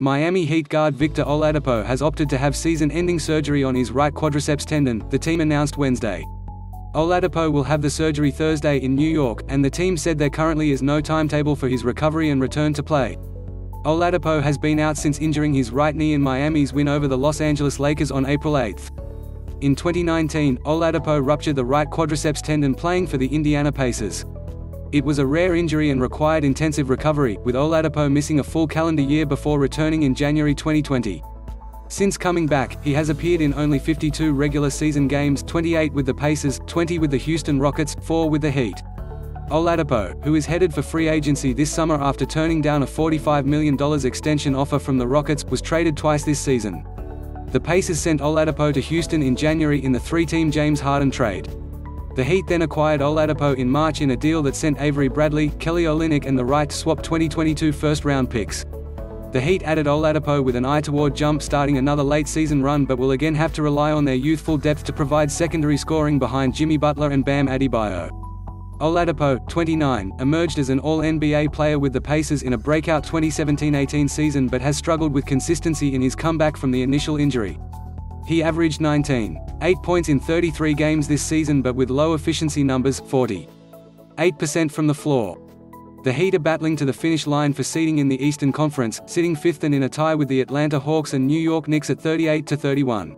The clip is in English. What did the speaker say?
Miami Heat guard Victor Oladipo has opted to have season-ending surgery on his right quadriceps tendon, the team announced Wednesday. Oladipo will have the surgery Thursday in New York, and the team said there currently is no timetable for his recovery and return to play. Oladipo has been out since injuring his right knee in Miami's win over the Los Angeles Lakers on April 8. In 2019, Oladipo ruptured the right quadriceps tendon playing for the Indiana Pacers. It was a rare injury and required intensive recovery, with Oladipo missing a full calendar year before returning in January 2020. Since coming back, he has appeared in only 52 regular season games 28 with the Pacers, 20 with the Houston Rockets, 4 with the Heat. Oladipo, who is headed for free agency this summer after turning down a $45 million extension offer from the Rockets, was traded twice this season. The Pacers sent Oladipo to Houston in January in the three-team James Harden trade. The Heat then acquired Oladipo in March in a deal that sent Avery Bradley, Kelly Olynyk and the right to swap 2022 first-round picks. The Heat added Oladipo with an eye toward jump starting another late-season run but will again have to rely on their youthful depth to provide secondary scoring behind Jimmy Butler and Bam Adebayo. Oladipo, 29, emerged as an All-NBA player with the Pacers in a breakout 2017-18 season but has struggled with consistency in his comeback from the initial injury. He averaged 19. 8 points in 33 games this season but with low efficiency numbers 40. 8% from the floor. The Heat are battling to the finish line for seeding in the Eastern Conference, sitting fifth and in a tie with the Atlanta Hawks and New York Knicks at 38 to 31.